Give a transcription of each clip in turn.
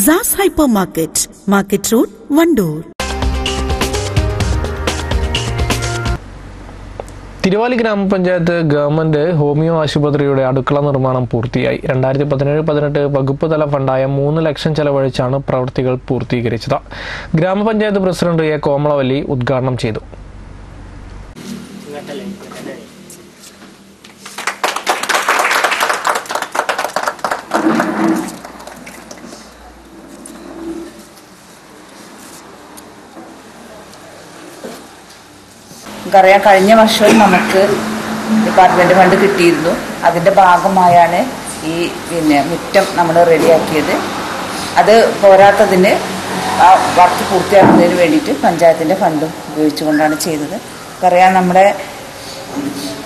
സാസ് hyper market market road Wandoor Thiruvali ഗ്രാമപഞ്ചായത്ത് government homeo ആശുപത്രിയുടെ അടുക്കള നിർമ്മാണം പൂർത്തിയായി. രണ്ടായിരത്തി പതിനേഴ് പതിനെട്ട് വകുപ്പ് തല ഫണ്ടായ മൂന്ന് ലക്ഷം ചെലവഴിച്ചാണ് പ്രവൃത്തികൾ പൂർത്തീകരിച്ചത്. ഗ്രാമപഞ്ചായത്ത് പ്രസിഡന്റ് എ. കോമളവല്ലി ഉദ്ഘാടനം ചെയ്തു. നമുക്കറിയാം കഴിഞ്ഞ വർഷവും നമുക്ക് ഡിപ്പാർട്ട്മെന്റ് ഫണ്ട് കിട്ടിയിരുന്നു. അതിന്റെ ഭാഗമായാണ് ഈ പിന്നെ മുറ്റം നമ്മൾ റെഡിയാക്കിയത്. അത് പോരാത്തതിന് ആ വർക്ക് പൂർത്തിയാക്കുന്നതിന് വേണ്ടിയിട്ട് പഞ്ചായത്തിന്റെ ഫണ്ടും ഉപയോഗിച്ചുകൊണ്ടാണ് ചെയ്തത്. പറയാം നമ്മുടെ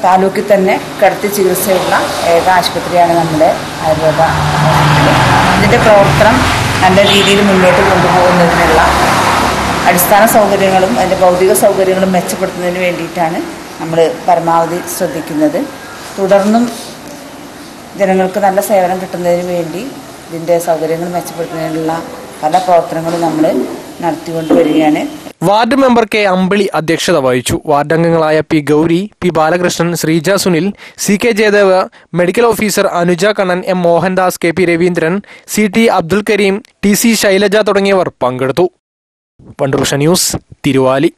താലൂക്കിൽ തന്നെ കിടത്തി ചികിത്സയുള്ള ഏക ആശുപത്രിയാണ് നമ്മുടെ ആയുർവേദ ഇതിന്റെ പ്രവർത്തനം നല്ല രീതിയിൽ മുന്നോട്ട് കൊണ്ടുപോകുന്നതിനുള്ള അടിസ്ഥാന സൗകര്യങ്ങളും അതിന്റെ ഭൗതിക സൗകര്യങ്ങളും മെച്ചപ്പെടുത്തുന്നതിന് വേണ്ടിയിട്ടാണ് നമ്മൾ പരമാവധി ശ്രദ്ധിക്കുന്നത്. തുടർന്നും ജനങ്ങൾക്ക് നല്ല സേവനം കിട്ടുന്നതിന് വേണ്ടി ഇതിന്റെ സൗകര്യങ്ങൾ മെച്ചപ്പെടുത്തുന്നതിനുള്ള പല പ്രവർത്തനങ്ങളും നമ്മൾ നടത്തിക്കൊണ്ട് വരികയാണ് വാർഡ് മെമ്പർ കെ അമ്പിളി അധ്യക്ഷത വഹിച്ചു. വാർഡ് അംഗങ്ങളായ P Gauri P Balakrishnan Sreeja Sunil C K Jayadev medical officer Anuja Kannan M Mohandas K P Raveendran C T Abdul Kareem T C Shailaja തുടങ്ങിയവർ പങ്കെടുത്തു. വണ്ടൂർ ന്യൂസ് തിരുവാലി.